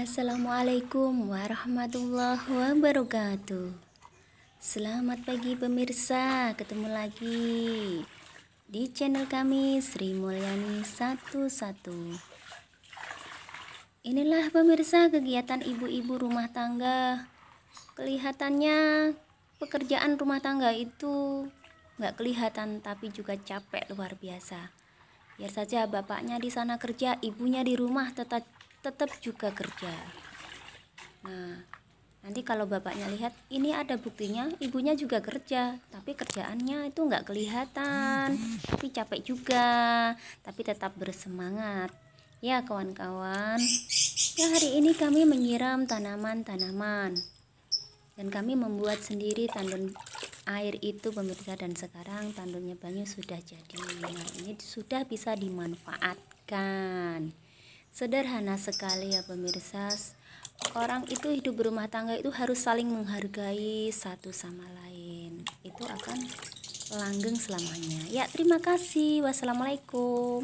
Assalamualaikum warahmatullahi wabarakatuh. Selamat pagi pemirsa. Ketemu lagi Di channel kami Sri Mulyani 11 Inilah pemirsa kegiatan ibu-ibu rumah tangga. Kelihatannya pekerjaan rumah tangga itu nggak kelihatan tapi juga capek luar biasa. Biar saja bapaknya di sana kerja, ibunya di rumah tetap tetap juga kerja. Nah, nanti kalau bapaknya lihat ini ada buktinya, ibunya juga kerja, tapi kerjaannya itu nggak kelihatan, tapi capek juga, tapi tetap bersemangat. Ya kawan-kawan, ya hari ini kami menyiram tanaman-tanaman. Dan kami membuat sendiri tandon air itu pemirsa. Dan sekarang tandonnya banyu sudah jadi. Nah ini sudah bisa dimanfaatkan Sederhana sekali ya pemirsa. Orang itu hidup berumah tangga itu harus saling menghargai satu sama lain. Itu akan langgeng selamanya ya terima kasih wassalamualaikum